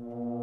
Mm-hmm.